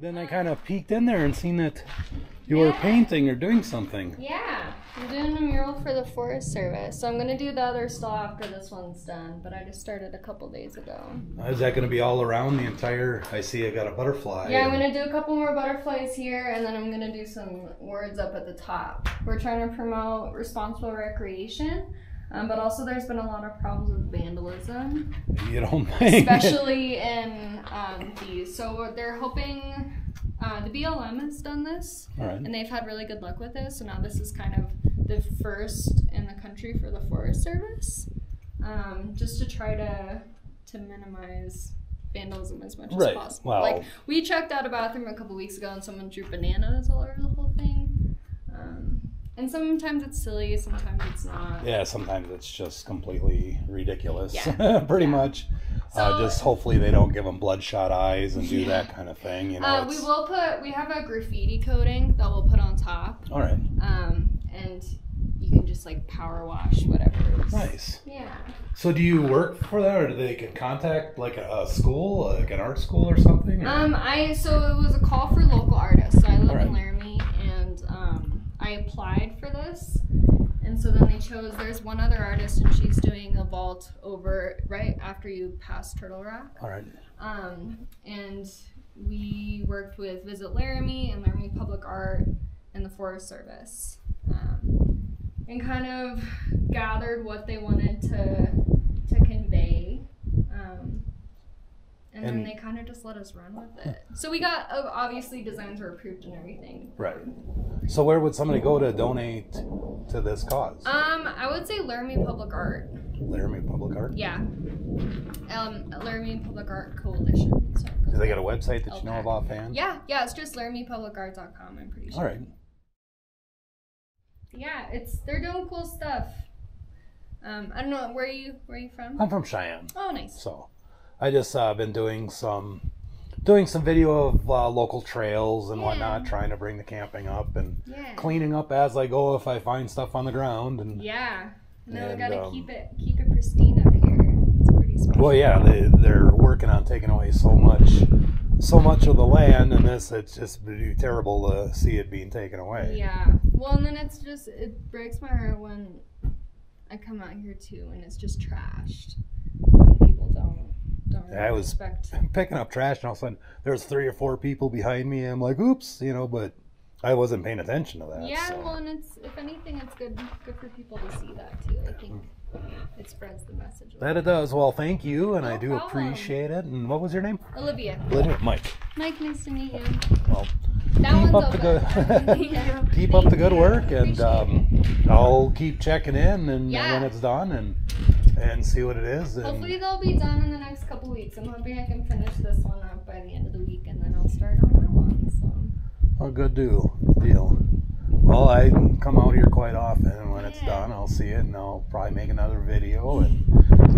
Then I kind of peeked in there and seen that you were painting or doing something. Yeah, I'm doing a mural for the Forest Service. So I'm gonna do the other stall after this one's done, but I just started a couple days ago. Is that going to be all around the entire? I see I got a butterfly. Yeah, I'm gonna do a couple more butterflies here, and then I'm gonna do some words up at the top. We're trying to promote responsible recreation, um, but also there's been a lot of problems with vandalism, You don't think? especially in um, these. So they're hoping uh, the BLM has done this, right. and they've had really good luck with this. So now this is kind of the first in the country for the Forest Service, um, just to try to to minimize vandalism as much Right. as possible. Well- like we checked out a bathroom a couple weeks ago, and someone drew bananas all over the whole thing. Um, and sometimes it's silly, sometimes it's not. Yeah, sometimes it's just completely ridiculous. Yeah. Pretty Yeah. much. Uh, just hopefully they don't give them bloodshot eyes and do Yeah. that kind of thing. You know. Uh, we will put. We have a graffiti coating that we'll put on top, All right. um, and you can just like power wash whatever. Nice. Yeah. So do you work for that, or do they can contact like a, a school, like an art school or something? or- Um, I so it was a call for local artists. So I live Alright. in Laramie, and um, I applied for this, and so then they chose. There's one other artist, and she's doing a vault over right after you pass Turtle Rock. All right. Um, and we worked with Visit Laramie and Laramie Public Art and the Forest Service, um, and kind of gathered what they wanted to to convey. Um, and, then they kind of just let us run with it. So we got uh, obviously designs were approved and everything. Right. So where would somebody go to donate to this cause? Um, I would say Laramie Public Art. Laramie Public Art. Yeah. Um, Laramie Public Art Coalition. So Do they got a website that you know of offhand? Yeah, yeah, it's just LaramiePublicArt.com, I'm pretty sure. All right. Yeah, it's they're doing cool stuff. Um, I don't know where are you where are you from? I'm from Cheyenne, Oh, nice. so I just uh, been doing some doing some video of uh, local trails and Yeah. whatnot, trying to bring the camping up and Yeah. cleaning up as I go if I find stuff on the ground. And Yeah. No, we And, gotta um, keep it keep it pristine up here. It's pretty special. well, yeah, they they're working on taking away so much so much of the land, and this it's just terrible to see it being taken away. Yeah. Well, and then it's just it breaks my heart when I come out here too and it's just trashed. And people don't don't really I was- respect. picking up trash, and all of a sudden there's three or four people behind me. And I'm like, oops, you know, but I wasn't paying attention to that. Yeah, so. well, and it's if anything, it's good good for people to see that too. I think it spreads the message. that it does. Well, thank you, and I do problem. appreciate it. And what was your name? Olivia, Lydia. Mike. Mike, nice to meet you. Well, That keep up the good keep up the good you. work, and um. I'll keep checking in and Yeah. when it's done and and see what it is. And Hopefully they'll be done in the next couple weeks. I'm hoping I can finish this one up by the end of the week, and then I'll start on that one. So a good do deal. Well, I come out here quite often, and when it's done, I'll see it, and I'll probably make another video. And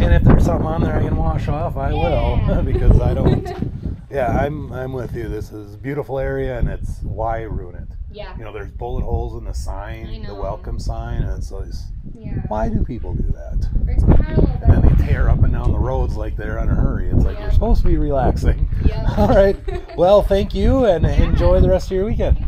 and if there's something on there I can wash off, I will, because I don't. Yeah, I'm I'm with you. This is a beautiful area, and it's why ruin it? Yeah. You know, there's bullet holes in the sign, the welcome sign, and it's like, Yeah. why do people do that? Breaks my heart And then they tear up and down the roads like they're in a hurry. It's like Yeah. you're supposed to be relaxing. Yeah. All right. Well, thank you, and enjoy the rest of your weekend.